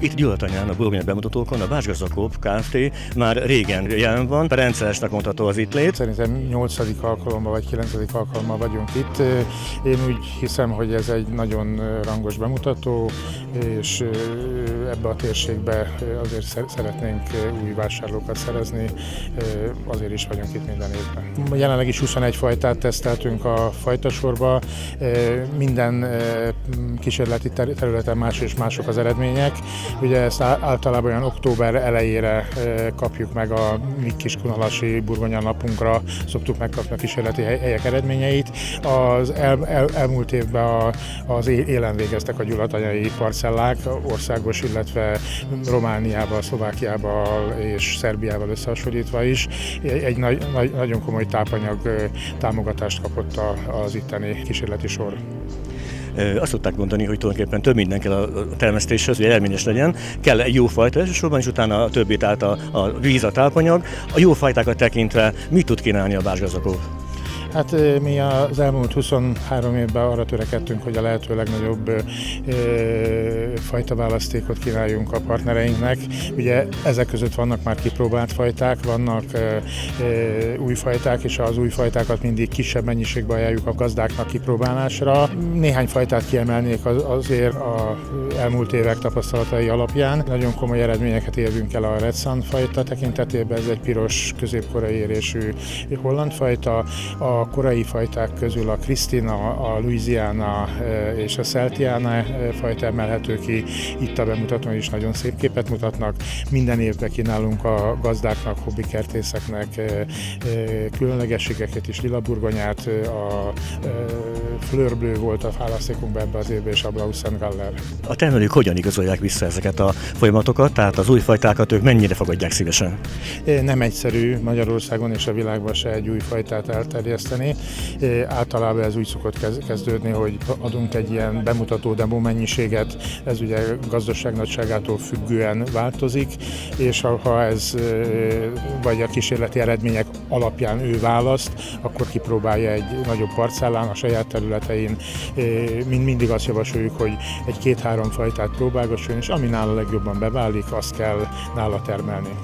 Itt Gyulatanyán a burgonya bemutatókon a Básgazakóp Kft. már régen jelen van, rendszeresnek mondható az itt lét. Szerintem 8. alkalommal vagy 9. alkalommal vagyunk itt. Én úgy hiszem, hogy ez egy nagyon rangos bemutató, és ebbe a térségbe azért szeretnénk új vásárlókat szerezni, azért is vagyunk itt minden évben. Jelenleg is 21 fajtát teszteltünk a fajtasorba, minden kísérleti területen más és mások az eredmények. Ugye ezt általában olyan október elejére kapjuk meg a mi kis kunalasi burgonya napunkra, szoktuk megkapni a kísérleti helyek eredményeit. Az el, el, elmúlt évben a, az élen végeztek a gyulatanyai parcellák, országos, illetve Romániával, Szlovákiával és Szerbiával összehasonlítva is. Egy nagy, nagy, nagyon komoly tápanyag támogatást kapott az itteni kísérleti sor azt szokták mondani, hogy tulajdonképpen több minden kell a termesztéshez, hogy eredményes legyen. Kell egy jó fajta elsősorban, és utána a többit át a, a víz, a tápanyag. A jó fajtákat tekintve mit tud kínálni a básgazakó? Hát mi az elmúlt 23 évben arra törekedtünk, hogy a lehető legnagyobb fajta választékot kínáljunk a partnereinknek. Ugye ezek között vannak már kipróbált fajták, vannak új fajták, és az új fajtákat mindig kisebb mennyiségben ajánljuk a gazdáknak kipróbálásra. Néhány fajtát kiemelnék azért a elmúlt évek tapasztalatai alapján. Nagyon komoly eredményeket érünk el a Red Sun fajta tekintetében, ez egy piros középkorai érésű holland fajta. A korai fajták közül a Krisztina, a Louisiana e, és a Celtiana e, fajta emelhető ki. Itt a bemutatón is nagyon szép képet mutatnak. Minden évben kínálunk a gazdáknak, hobbikertészeknek e, különlegességeket is, lilaburgonyát, a Fleur volt a választékunkban ebbe az évben, és a Blau Galler. A termelők hogyan igazolják vissza ezeket a folyamatokat, tehát az új fajtákat ők mennyire fogadják szívesen? Nem egyszerű Magyarországon és a világban se egy új fajtát elterjeszteni. Általában ez úgy szokott kezdődni, hogy adunk egy ilyen bemutató demo mennyiséget, ez ugye gazdaság nagyságától függően változik, és ha ez vagy a kísérleti eredmények alapján ő választ, akkor kipróbálja egy nagyobb parcellán a saját területein. Mind mindig azt javasoljuk, hogy egy két-három fajtát próbálgasson, és ami nála legjobban beválik, azt kell nála termelni.